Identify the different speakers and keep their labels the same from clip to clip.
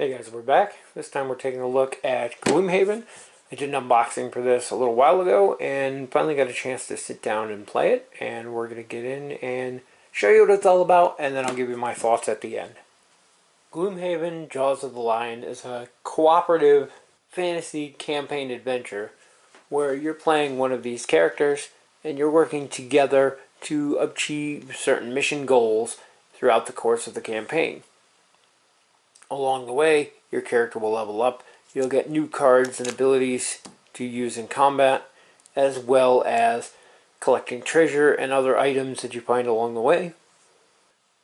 Speaker 1: Hey guys, we're back. This time we're taking a look at Gloomhaven. I did an unboxing for this a little while ago and finally got a chance to sit down and play it. And we're going to get in and show you what it's all about and then I'll give you my thoughts at the end. Gloomhaven Jaws of the Lion is a cooperative fantasy campaign adventure where you're playing one of these characters and you're working together to achieve certain mission goals throughout the course of the campaign. Along the way, your character will level up. You'll get new cards and abilities to use in combat, as well as collecting treasure and other items that you find along the way.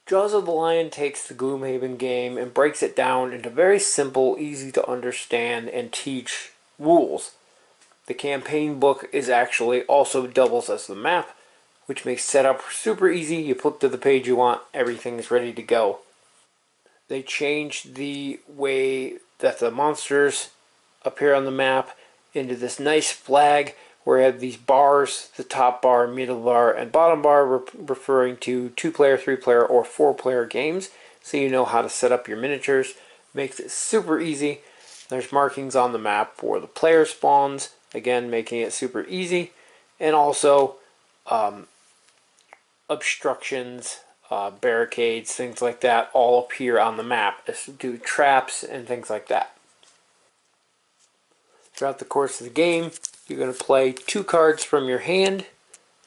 Speaker 1: Jaws of the Lion takes the Gloomhaven game and breaks it down into very simple, easy to understand, and teach rules. The campaign book is actually also doubles as the map, which makes setup super easy. You flip to the page you want, everything's ready to go. They changed the way that the monsters appear on the map into this nice flag where you have these bars, the top bar, middle bar, and bottom bar re referring to two-player, three-player, or four-player games. So you know how to set up your miniatures. Makes it super easy. There's markings on the map for the player spawns, again making it super easy. And also um, obstructions uh, barricades, things like that, all appear on the map. Do traps and things like that. Throughout the course of the game, you're going to play two cards from your hand,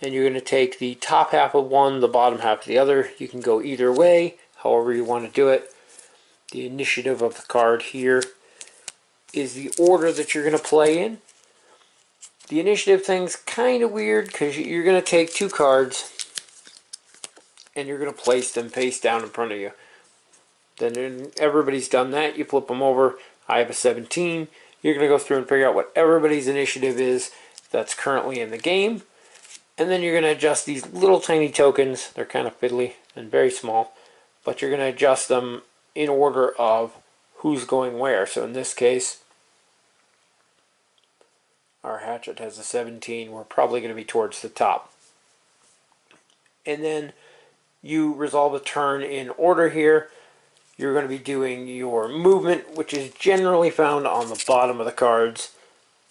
Speaker 1: and you're going to take the top half of one, the bottom half of the other. You can go either way, however you want to do it. The initiative of the card here is the order that you're going to play in. The initiative thing's kind of weird because you're going to take two cards and you're going to place them face down in front of you. Then everybody's done that. You flip them over. I have a 17. You're going to go through and figure out what everybody's initiative is that's currently in the game. And then you're going to adjust these little tiny tokens. They're kind of fiddly and very small. But you're going to adjust them in order of who's going where. So in this case, our hatchet has a 17. We're probably going to be towards the top. And then you resolve a turn in order here. You're going to be doing your movement, which is generally found on the bottom of the cards,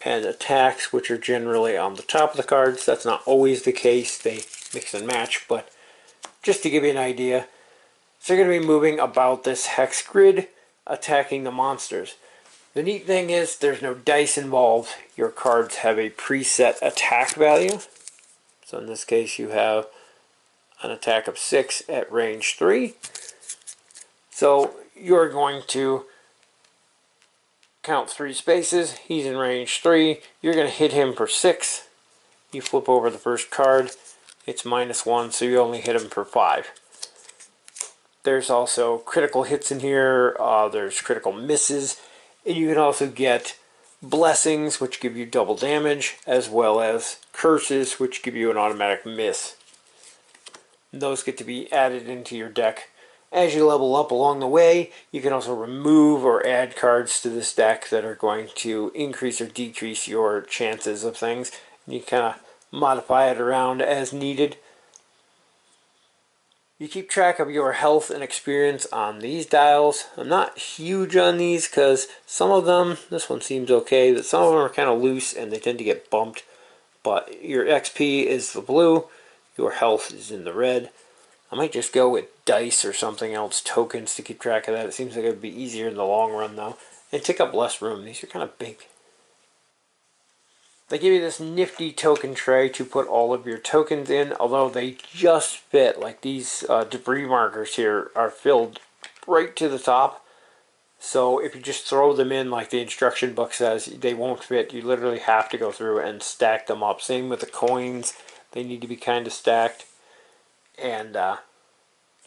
Speaker 1: and attacks, which are generally on the top of the cards. That's not always the case. They mix and match, but just to give you an idea. So you're going to be moving about this hex grid, attacking the monsters. The neat thing is there's no dice involved. Your cards have a preset attack value. So in this case you have an attack of 6 at range 3. So you're going to count 3 spaces. He's in range 3. You're going to hit him for 6. You flip over the first card. It's minus 1, so you only hit him for 5. There's also critical hits in here. Uh, there's critical misses. And you can also get blessings, which give you double damage, as well as curses, which give you an automatic miss. Those get to be added into your deck. As you level up along the way, you can also remove or add cards to this deck that are going to increase or decrease your chances of things. You kind of modify it around as needed. You keep track of your health and experience on these dials. I'm not huge on these because some of them, this one seems okay, but some of them are kind of loose and they tend to get bumped. But your XP is the blue, your health is in the red. I might just go with dice or something else, tokens to keep track of that. It seems like it would be easier in the long run though. And take up less room. These are kind of big. They give you this nifty token tray to put all of your tokens in, although they just fit. Like these uh, debris markers here are filled right to the top. So if you just throw them in like the instruction book says, they won't fit. You literally have to go through and stack them up. Same with the coins. They need to be kind of stacked. And uh,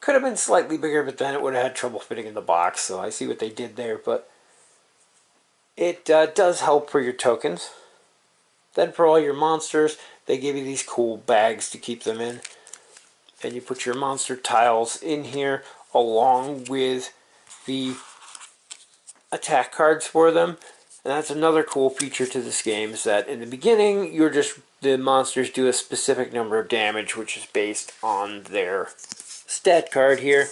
Speaker 1: could have been slightly bigger, but then it would have had trouble fitting in the box. So I see what they did there. But it uh, does help for your tokens. Then for all your monsters, they give you these cool bags to keep them in. And you put your monster tiles in here along with the attack cards for them. And that's another cool feature to this game is that in the beginning, you're just the monsters do a specific number of damage, which is based on their stat card here.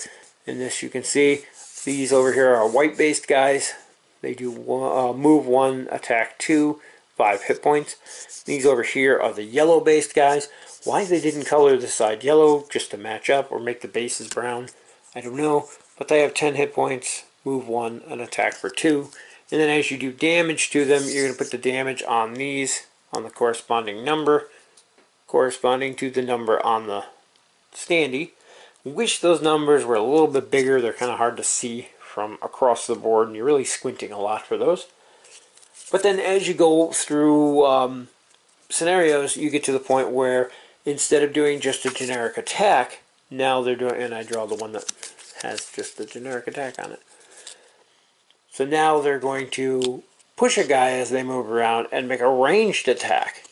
Speaker 1: In this, you can see These over here are white-based guys. They do uh, move one, attack two, five hit points. These over here are the yellow-based guys. Why they didn't color the side yellow, just to match up or make the bases brown, I don't know. But they have 10 hit points, move one, and attack for two. And then as you do damage to them, you're going to put the damage on these, on the corresponding number, corresponding to the number on the standee. Wish those numbers were a little bit bigger. They're kind of hard to see from across the board, and you're really squinting a lot for those. But then as you go through um, scenarios, you get to the point where instead of doing just a generic attack, now they're doing, and I draw the one that has just the generic attack on it. So now they're going to push a guy as they move around and make a ranged attack.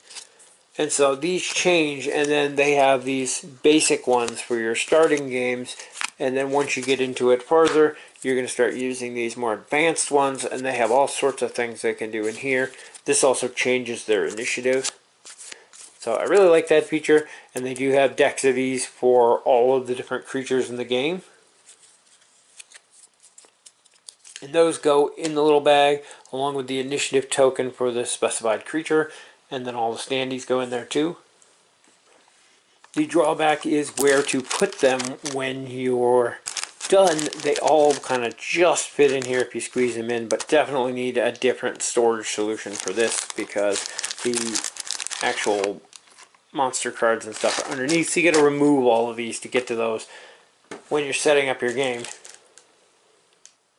Speaker 1: And so these change, and then they have these basic ones for your starting games. And then once you get into it further, you're going to start using these more advanced ones, and they have all sorts of things they can do in here. This also changes their initiative. So I really like that feature, and they do have decks of these for all of the different creatures in the game. And those go in the little bag, along with the initiative token for the specified creature and then all the standees go in there too. The drawback is where to put them when you're done. They all kind of just fit in here if you squeeze them in, but definitely need a different storage solution for this because the actual monster cards and stuff are underneath. So you got to remove all of these to get to those when you're setting up your game.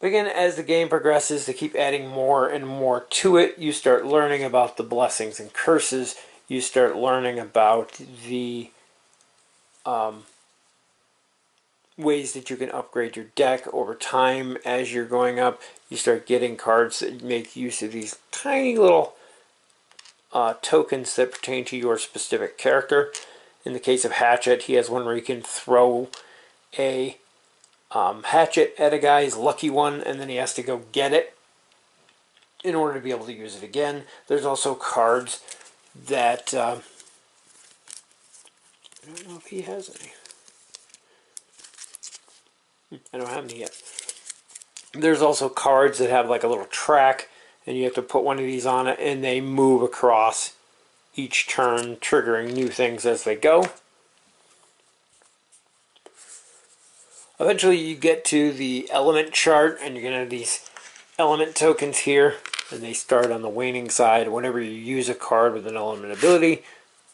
Speaker 1: But again, as the game progresses, they keep adding more and more to it, you start learning about the blessings and curses. You start learning about the um, ways that you can upgrade your deck over time as you're going up. You start getting cards that make use of these tiny little uh, tokens that pertain to your specific character. In the case of Hatchet, he has one where you can throw a um, hatchet at a guy's lucky one, and then he has to go get it in order to be able to use it again. There's also cards that uh, I don't know if he has any. Hmm, I don't have any yet. There's also cards that have like a little track, and you have to put one of these on it, and they move across each turn, triggering new things as they go. Eventually you get to the element chart and you're going to have these element tokens here and they start on the waning side. Whenever you use a card with an element ability,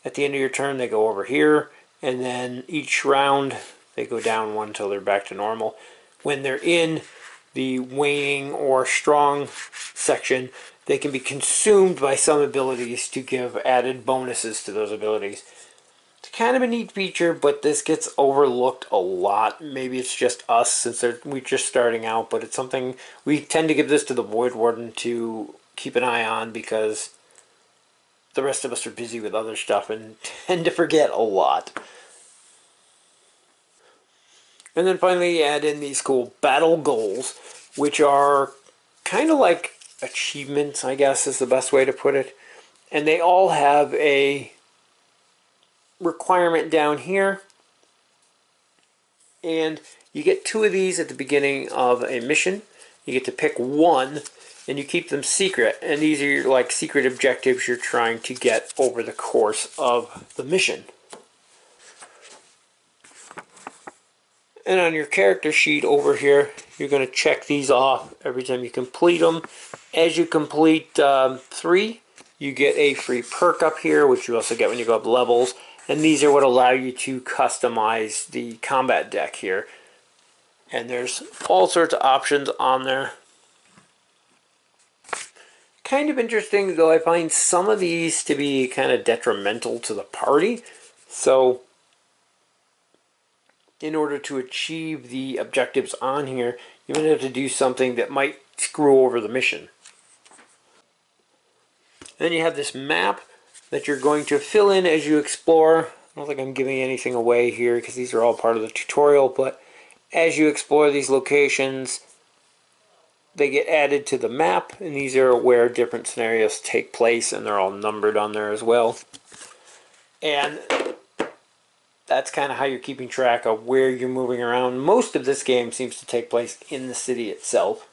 Speaker 1: at the end of your turn they go over here and then each round they go down one until they're back to normal. When they're in the waning or strong section, they can be consumed by some abilities to give added bonuses to those abilities kind of a neat feature, but this gets overlooked a lot. Maybe it's just us since we're just starting out, but it's something we tend to give this to the Voidwarden to keep an eye on because the rest of us are busy with other stuff and tend to forget a lot. And then finally add in these cool battle goals, which are kind of like achievements, I guess is the best way to put it. And they all have a requirement down here. And you get two of these at the beginning of a mission. You get to pick one and you keep them secret. And these are your, like secret objectives you're trying to get over the course of the mission. And on your character sheet over here, you're going to check these off every time you complete them. As you complete um, three, you get a free perk up here, which you also get when you go up levels. And these are what allow you to customize the combat deck here. And there's all sorts of options on there. Kind of interesting, though I find some of these to be kind of detrimental to the party. So, in order to achieve the objectives on here, you're going to have to do something that might screw over the mission. Then you have this map that you're going to fill in as you explore. I don't think I'm giving anything away here because these are all part of the tutorial, but as you explore these locations, they get added to the map, and these are where different scenarios take place, and they're all numbered on there as well. And that's kind of how you're keeping track of where you're moving around. Most of this game seems to take place in the city itself.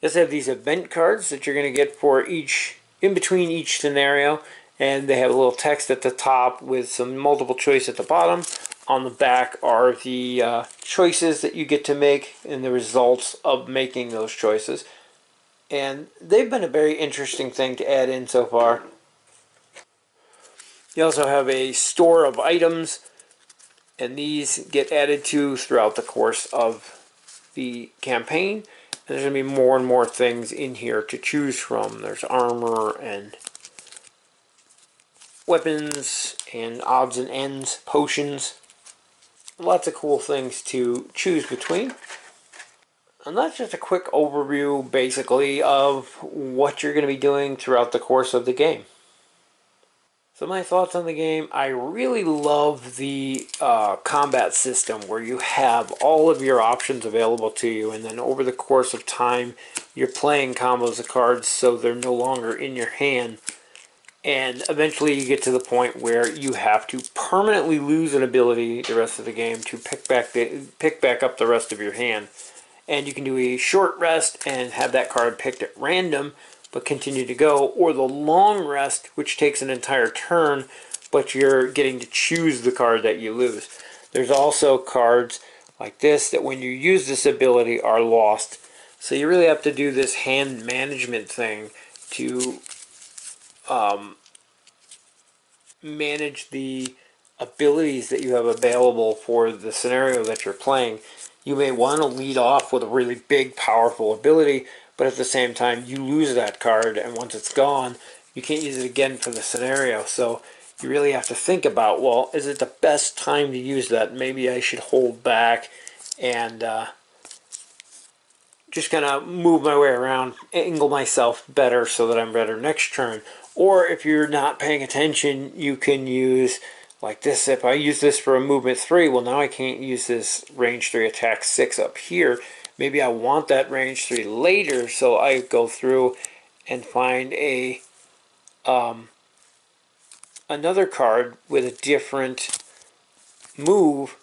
Speaker 1: Just have these event cards that you're going to get for each, in between each scenario, and they have a little text at the top with some multiple choice at the bottom. On the back are the uh, choices that you get to make and the results of making those choices. And they've been a very interesting thing to add in so far. You also have a store of items, and these get added to throughout the course of the campaign. There's going to be more and more things in here to choose from. There's armor and weapons and odds and ends, potions. Lots of cool things to choose between. And that's just a quick overview, basically, of what you're going to be doing throughout the course of the game. So my thoughts on the game, I really love the uh, combat system where you have all of your options available to you and then over the course of time you're playing combos of cards so they're no longer in your hand. And eventually you get to the point where you have to permanently lose an ability the rest of the game to pick back the pick back up the rest of your hand. And you can do a short rest and have that card picked at random but continue to go, or the long rest, which takes an entire turn, but you're getting to choose the card that you lose. There's also cards like this that when you use this ability are lost. So you really have to do this hand management thing to um, manage the abilities that you have available for the scenario that you're playing. You may want to lead off with a really big, powerful ability, but at the same time you lose that card and once it's gone you can't use it again for the scenario. So you really have to think about well is it the best time to use that? Maybe I should hold back and uh, just kind of move my way around angle myself better so that I'm better next turn. Or if you're not paying attention you can use like this if I use this for a movement 3 well now I can't use this range 3 attack 6 up here maybe I want that range 3 later, so I go through and find a um, another card with a different move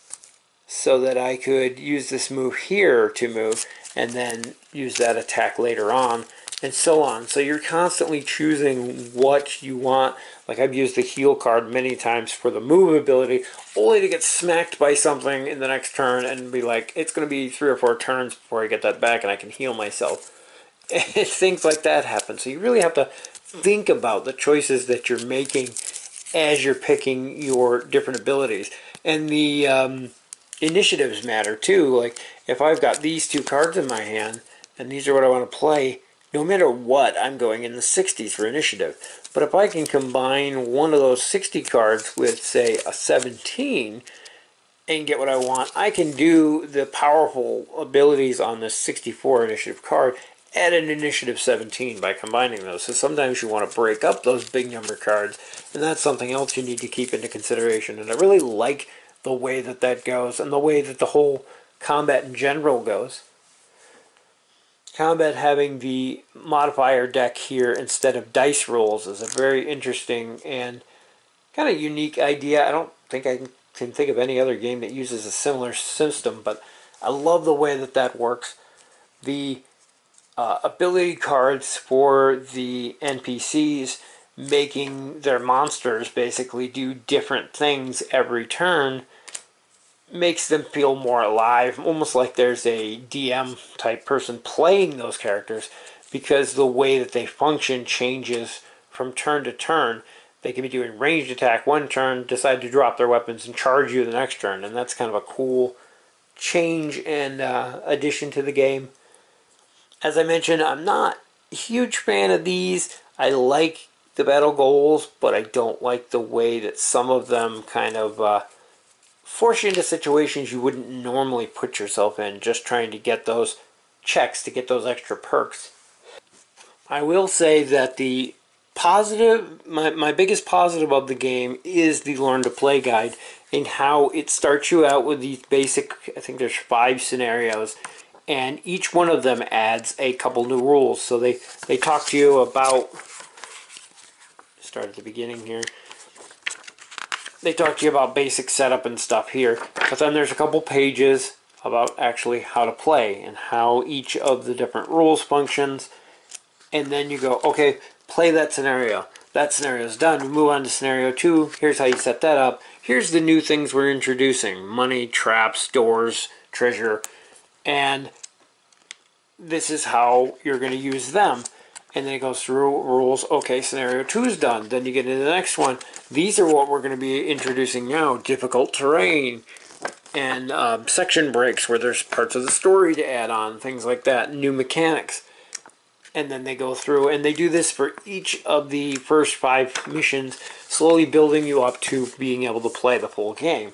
Speaker 1: so that I could use this move here to move and then use that attack later on and so on. So you're constantly choosing what you want. Like I've used the heal card many times for the move ability, only to get smacked by something in the next turn and be like, it's going to be three or four turns before I get that back and I can heal myself. And things like that happen. So you really have to think about the choices that you're making as you're picking your different abilities. And the um, initiatives matter too. Like if I've got these two cards in my hand and these are what I want to play, no matter what, I'm going in the 60s for initiative. But if I can combine one of those 60 cards with, say, a 17 and get what I want, I can do the powerful abilities on the 64 initiative card at an initiative 17 by combining those. So sometimes you want to break up those big number cards, and that's something else you need to keep into consideration. And I really like the way that that goes and the way that the whole combat in general goes. Combat having the modifier deck here instead of dice rolls is a very interesting and kind of unique idea. I don't think I can think of any other game that uses a similar system, but I love the way that that works. The uh, ability cards for the NPCs making their monsters basically do different things every turn makes them feel more alive, almost like there's a DM type person playing those characters because the way that they function changes from turn to turn. They can be doing ranged attack one turn, decide to drop their weapons and charge you the next turn, and that's kind of a cool change and uh, addition to the game. As I mentioned, I'm not a huge fan of these. I like the battle goals, but I don't like the way that some of them kind of uh, force you into situations you wouldn't normally put yourself in just trying to get those checks to get those extra perks. I will say that the positive, my, my biggest positive of the game is the learn to play guide and how it starts you out with these basic, I think there's five scenarios and each one of them adds a couple new rules. So they, they talk to you about, start at the beginning here, they talk to you about basic setup and stuff here. But then there's a couple pages about actually how to play and how each of the different rules functions. And then you go, okay, play that scenario. That scenario is done. We move on to scenario two. Here's how you set that up. Here's the new things we're introducing. Money, traps, doors, treasure. And this is how you're going to use them. And then it goes through rules. Okay, scenario two is done. Then you get into the next one. These are what we're going to be introducing now. Difficult terrain and um, section breaks where there's parts of the story to add on, things like that, new mechanics. And then they go through and they do this for each of the first five missions, slowly building you up to being able to play the full game.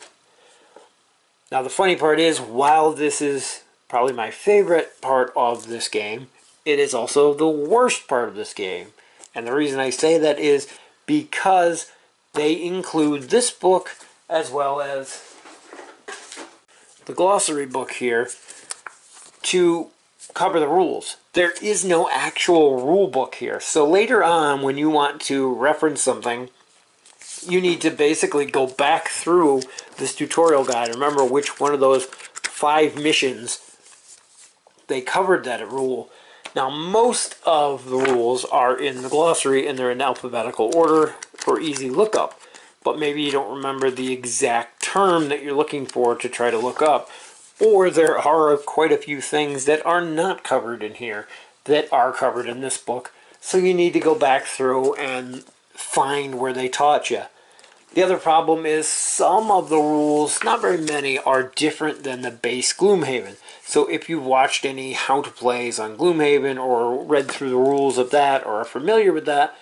Speaker 1: Now, the funny part is, while this is probably my favorite part of this game, it is also the worst part of this game. And the reason I say that is because they include this book as well as the glossary book here to cover the rules. There is no actual rule book here. So later on, when you want to reference something, you need to basically go back through this tutorial guide. Remember which one of those five missions they covered that rule. Now, most of the rules are in the glossary and they're in alphabetical order for easy lookup. But maybe you don't remember the exact term that you're looking for to try to look up. Or there are quite a few things that are not covered in here that are covered in this book. So you need to go back through and find where they taught you. The other problem is some of the rules, not very many, are different than the base Gloomhaven. So if you've watched any how to plays on Gloomhaven or read through the rules of that or are familiar with that,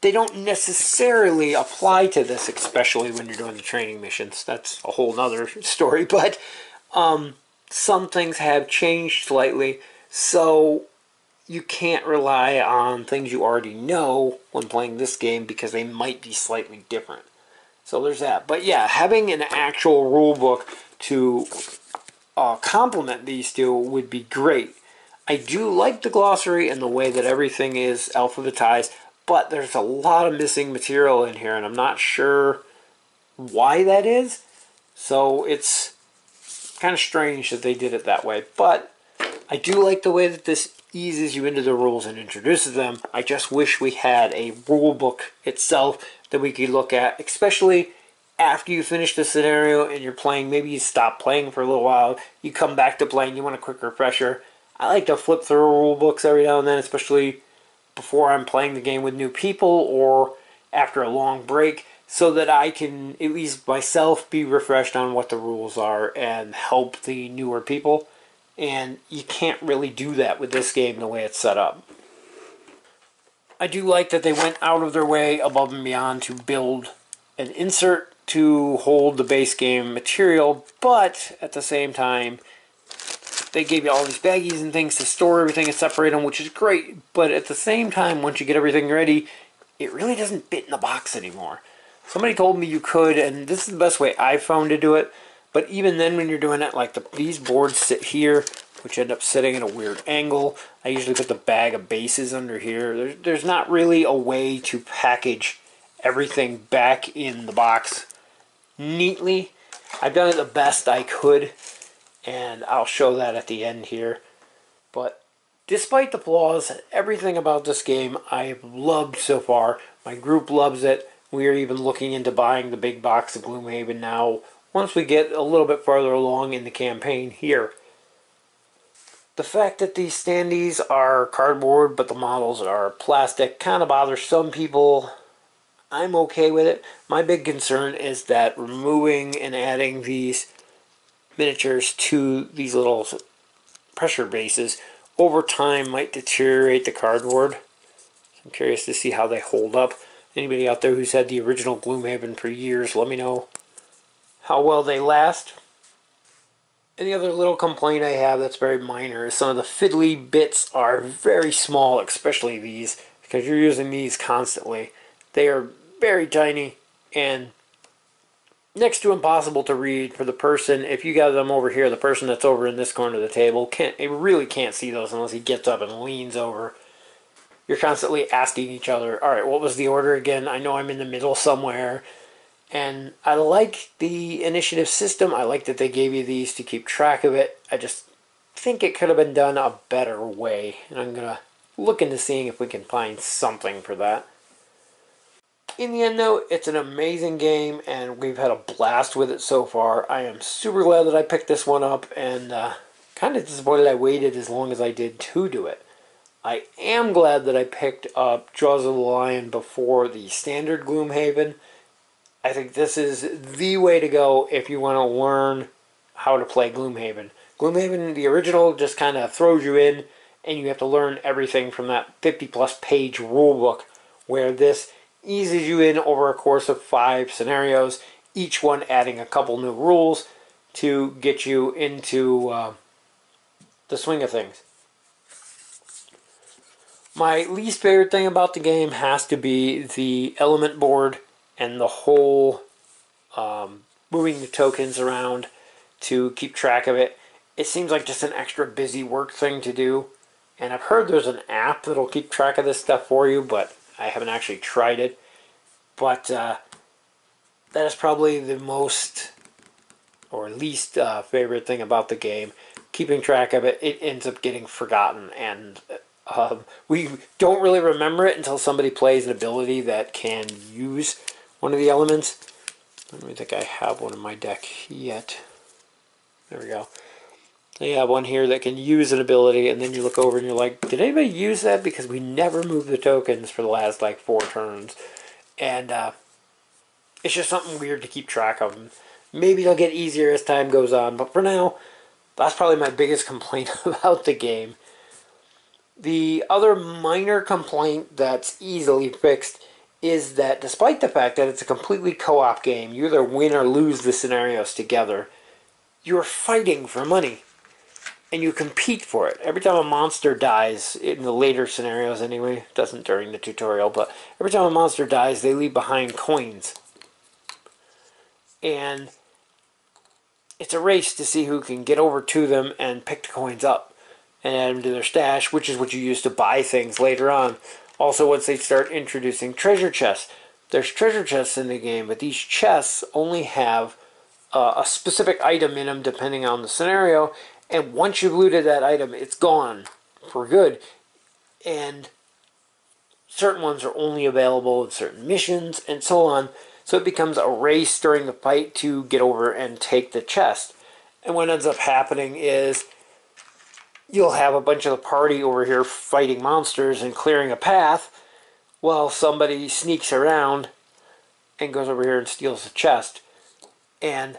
Speaker 1: they don't necessarily apply to this, especially when you're doing the training missions. That's a whole nother story, but um, some things have changed slightly, so you can't rely on things you already know when playing this game because they might be slightly different. So there's that. But yeah, having an actual rule book to uh, complement these two would be great. I do like the glossary and the way that everything is alphabetized. But there's a lot of missing material in here, and I'm not sure why that is. So it's kind of strange that they did it that way. But I do like the way that this eases you into the rules and introduces them. I just wish we had a rule book itself that we could look at, especially after you finish the scenario and you're playing. Maybe you stop playing for a little while, you come back to playing, you want a quick refresher. I like to flip through rule books every now and then, especially before I'm playing the game with new people or after a long break so that I can at least myself be refreshed on what the rules are and help the newer people. And you can't really do that with this game the way it's set up. I do like that they went out of their way above and beyond to build an insert to hold the base game material, but at the same time, they gave you all these baggies and things to store everything and separate them, which is great. But at the same time, once you get everything ready, it really doesn't fit in the box anymore. Somebody told me you could, and this is the best way I found to do it. But even then, when you're doing it, like the, these boards sit here, which end up sitting at a weird angle. I usually put the bag of bases under here. There's, there's not really a way to package everything back in the box neatly. I've done it the best I could and I'll show that at the end here. But despite the flaws, everything about this game I've loved so far. My group loves it. We are even looking into buying the big box of Gloomhaven now once we get a little bit farther along in the campaign here. The fact that these standees are cardboard but the models are plastic kind of bothers some people. I'm okay with it. My big concern is that removing and adding these miniatures to these little pressure bases over time might deteriorate the cardboard. I'm curious to see how they hold up. Anybody out there who's had the original Gloomhaven for years, let me know how well they last. Any other little complaint I have that's very minor is some of the fiddly bits are very small, especially these, because you're using these constantly. They are very tiny and next to impossible to read for the person. If you got them over here, the person that's over in this corner of the table can't. It really can't see those unless he gets up and leans over. You're constantly asking each other, "All right, what was the order again? I know I'm in the middle somewhere." And I like the initiative system. I like that they gave you these to keep track of it. I just think it could have been done a better way. And I'm going to look into seeing if we can find something for that. In the end, though, it's an amazing game, and we've had a blast with it so far. I am super glad that I picked this one up, and uh, kind of disappointed I waited as long as I did to do it. I am glad that I picked up Jaws of the Lion before the standard Gloomhaven. I think this is the way to go if you want to learn how to play Gloomhaven. Gloomhaven, the original, just kind of throws you in, and you have to learn everything from that 50 plus page rulebook, where this eases you in over a course of five scenarios, each one adding a couple new rules to get you into uh, the swing of things. My least favorite thing about the game has to be the element board and the whole um, moving the tokens around to keep track of it. It seems like just an extra busy work thing to do. And I've heard there's an app that'll keep track of this stuff for you, but I haven't actually tried it. But uh, that is probably the most or least uh, favorite thing about the game. Keeping track of it, it ends up getting forgotten, and um, we don't really remember it until somebody plays an ability that can use one of the elements. I don't think I have one in my deck yet. There we go. I have one here that can use an ability, and then you look over and you're like, did anybody use that? Because we never moved the tokens for the last like four turns. And uh, it's just something weird to keep track of. Maybe it'll get easier as time goes on, but for now, that's probably my biggest complaint about the game. The other minor complaint that's easily fixed is that despite the fact that it's a completely co-op game, you either win or lose the scenarios together, you're fighting for money. And you compete for it. Every time a monster dies, in the later scenarios anyway, doesn't during the tutorial, but every time a monster dies, they leave behind coins. And it's a race to see who can get over to them and pick the coins up and add them to their stash, which is what you use to buy things later on. Also, once they start introducing treasure chests, there's treasure chests in the game, but these chests only have uh, a specific item in them depending on the scenario, and once you've looted that item, it's gone for good. And certain ones are only available in certain missions, and so on. So it becomes a race during the fight to get over and take the chest. And what ends up happening is you'll have a bunch of the party over here fighting monsters and clearing a path while somebody sneaks around and goes over here and steals the chest. And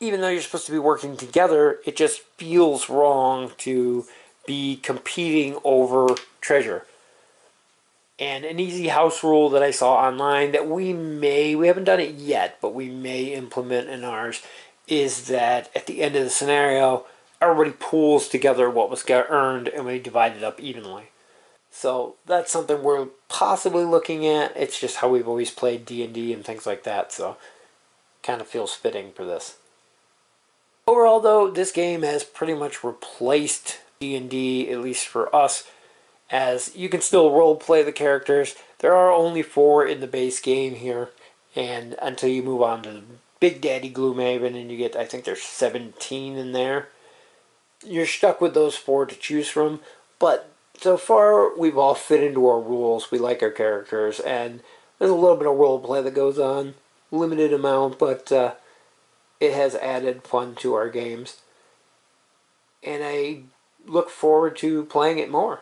Speaker 1: even though you're supposed to be working together, it just feels wrong to be competing over treasure. And an easy house rule that I saw online that we may, we haven't done it yet, but we may implement in ours is that at the end of the scenario, everybody pools together what was earned and we divide it up evenly. So that's something we're possibly looking at. It's just how we've always played D&D and things like that, so kind of feels fitting for this. Overall though, this game has pretty much replaced D&D, at least for us, as you can still role play the characters. There are only four in the base game here, and until you move on to Big Daddy Gloomhaven and you get, I think there's 17 in there you're stuck with those four to choose from. But so far, we've all fit into our rules. We like our characters, and there's a little bit of role play that goes on, limited amount, but uh, it has added fun to our games. And I look forward to playing it more.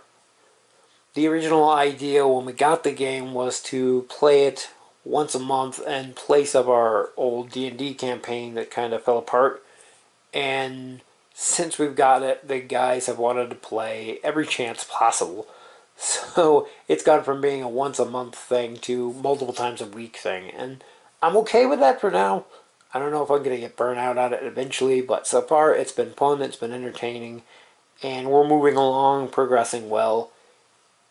Speaker 1: The original idea when we got the game was to play it once a month in place of our old D&D campaign that kind of fell apart. And since we've got it, the guys have wanted to play every chance possible. So it's gone from being a once a month thing to multiple times a week thing. And I'm okay with that for now. I don't know if I'm going to get burnt out on it eventually, but so far it's been fun, it's been entertaining, and we're moving along, progressing well.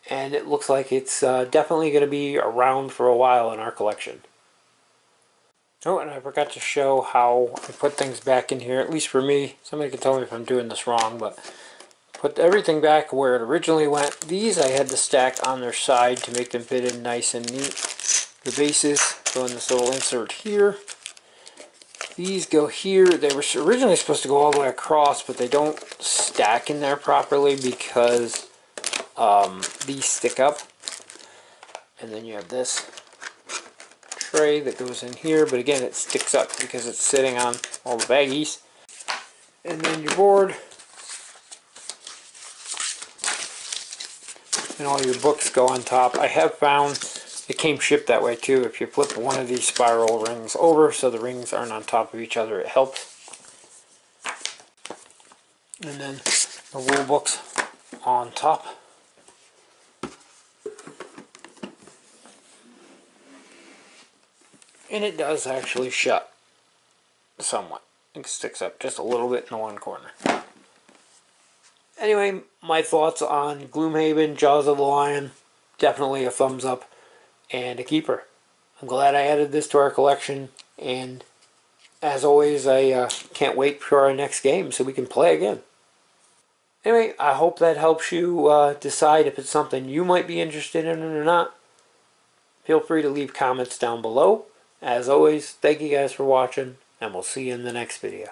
Speaker 1: And it looks like it's uh, definitely going to be around for a while in our collection. Oh, and I forgot to show how I put things back in here, at least for me. Somebody can tell me if I'm doing this wrong, but put everything back where it originally went. These I had to stack on their side to make them fit in nice and neat. The bases go in this little insert here. These go here. They were originally supposed to go all the way across, but they don't stack in there properly because um, these stick up. And then you have this tray that goes in here, but again, it sticks up because it's sitting on all the baggies. And then your board. And all your books go on top. I have found it came shipped that way too. If you flip one of these spiral rings over so the rings aren't on top of each other, it helps. And then the rule books on top. And it does actually shut somewhat. It sticks up just a little bit in the one corner. Anyway, my thoughts on Gloomhaven, Jaws of the Lion, definitely a thumbs up and a keeper. I'm glad I added this to our collection, and as always, I uh, can't wait for our next game so we can play again. Anyway, I hope that helps you uh, decide if it's something you might be interested in or not. Feel free to leave comments down below. As always, thank you guys for watching, and we'll see you in the next video.